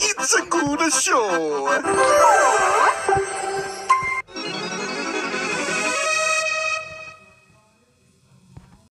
It's a good show.